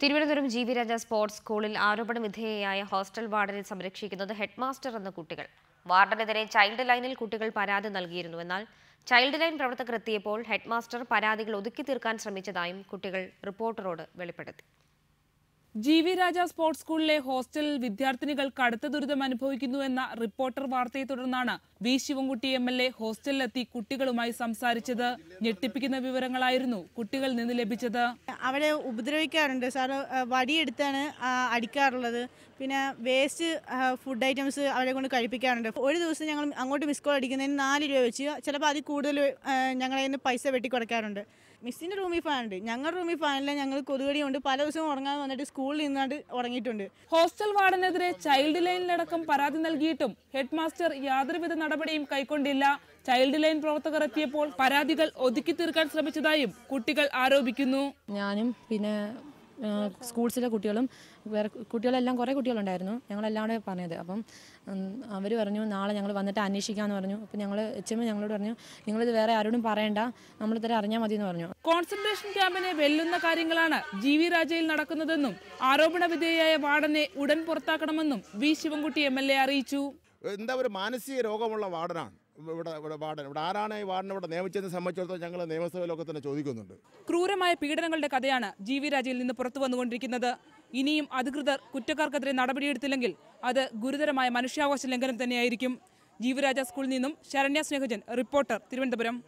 Thiruvananthapuram G V Raja sports സ്കൂളിൽ ആരോപണ വിധേയയായ hostel വാർഡനെ സംരക്ഷിക്കുന്നത് ഹെഡ്മാസ്റ്റർ എന്ന കുട്ടികൾ. വാർഡനെതിരെ ചൈൽഡ് ലൈനിൽ കുട്ടികൾ പരാതി നൽകിയിരുന്നു. എന്നാൽ ചൈൽഡ് ലൈൻ പ്രവർത്തകർ എത്തിയപ്പോൾ ഹെഡ്മാസ്റ്റർ പരാതികൾ ഒതുക്കി തീർക്കാൻ ശ്രമിച്ചതായും കുട്ടികൾ റിപ്പോർട്ടറോട് വെളിപ്പെടുത്തി. ജി വി രാജ സ്പോർട്സ് സ്കൂളിലെ ഹോസ്റ്റലിൽ വിദ്യാർത്ഥിനികൾ കടുത്ത ദുരിതം അനുഭവിക്കുന്നു എന്ന റിപ്പോർട്ടർ വാർത്തയെ തുടർന്നാണ് V Sivankutty M L A ഹോസ്റ്റലിലെത്തി കുട്ടികളുമായി സംസാരിച്ചത്. ഞെട്ടിപ്പിക്കുന്ന വിവരങ്ങളായിരുന്നു കുട്ടികളിൽ നിന്ന് ലഭിച്ചത്. അവിടെ ഉപദ്രവിക്കാറുണ്ട്. സാറ് വടിയെടുത്താണ് അടിക്കാറുള്ളത്. പിന്നെ വേസ്റ്റ് ഫുഡ് ഐറ്റംസ് അവരെ കൊണ്ട് കഴിപ്പിക്കാറുണ്ട്. ഒരു ദിവസം ഞങ്ങൾ അങ്ങോട്ട് മിസ് കോൾ അടിക്കുന്നതിന് നാല് രൂപ വെച്ച് ചിലപ്പോൾ അതിൽ കൂടുതൽ ഞങ്ങളെ നിന്ന് പൈസ വെട്ടി കുറയ്ക്കാറുണ്ട് മിസ്സിന്റെ റൂമിൽ ഫാനുണ്ട് ഞങ്ങളുടെ റൂമിൽ ഫാനില്ല ഞങ്ങൾ കൊതുകടി കൊണ്ട് പല ദിവസവും ഉറങ്ങാതെ വന്നിട്ട് സ്കൂളിൽ നിന്നാണ്ട് ഉറങ്ങിയിട്ടുണ്ട്. ഹോസ്റ്റൽ വാർഡനെതിരെ ചൈൽഡ് ലൈനിലടക്കം പരാതി നൽകിയിട്ടും ഹെഡ് മാസ്റ്റർ യാതൊരുവിധ നടപടിയും കൈക്കൊണ്ടില്ല. ചൈൽഡ് ലൈൻ പ്രവർത്തകർ എത്തിയപ്പോൾ പരാതികൾ ഒതുക്കി തീർക്കാൻ ശ്രമിച്ചതായും കുട്ടികൾ ആരോപിക്കുന്നു. ഞാനും പിന്നെ സ്കൂൾസിലെ കുട്ടികളും വേറെ കുട്ടികളെല്ലാം കുറേ കുട്ടികളുണ്ടായിരുന്നു. ഞങ്ങളെല്ലാം കൂടെ പറഞ്ഞത്. അപ്പം അവർ പറഞ്ഞു നാളെ ഞങ്ങൾ വന്നിട്ട് അന്വേഷിക്കാമെന്ന് പറഞ്ഞു. അപ്പം ഞങ്ങൾ എച്ച് എം ഞങ്ങളോട് പറഞ്ഞു നിങ്ങളിത് വേറെ ആരോടും പറയണ്ട. നമ്മൾ ഇത്ര അറിഞ്ഞാൽ മതി എന്ന് പറഞ്ഞു. കോൺസെൻട്രേഷൻ ക്യാമ്പിനെ വെല്ലുന്ന കാര്യങ്ങളാണ് ജി വി രാജയിൽ നടക്കുന്നതെന്നും ആരോപണ വിധേയയായ വാർഡനെ ഉടൻ പുറത്താക്കണമെന്നും V Sivankutty M L A അറിയിച്ചു. എന്താ ഒരു മാനസിക രോഗമുള്ള വാർഡനാണ്. ഇവിടെ ഇവിടെ വാർഡൻ. ഇവിടെ ആരാണ് ഈ വാർഡിനെ ഇവിടെ നിയമിച്ചതിനെ സംബന്ധിച്ചിടത്തോളം ഞങ്ങൾ നിയമസഭയിലൊക്കെ തന്നെ ചോദിക്കുന്നുണ്ട്. ക്രൂരമായ പീഡനങ്ങളുടെ കഥയാണ് ജി വി രാജയിൽ നിന്ന് പുറത്തു വന്നുകൊണ്ടിരിക്കുന്നത്. ഇനിയും അധികൃതർ കുറ്റക്കാർക്കെതിരെ നടപടിയെടുത്തില്ലെങ്കിൽ അത് ഗുരുതരമായ മനുഷ്യാവകാശ ലംഘനം തന്നെയായിരിക്കും. ജീവരാജ സ്കൂളിൽ നിന്നും ശരണ്യ സ്നേഹജൻ റിപ്പോർട്ടർ തിരുവനന്തപുരം.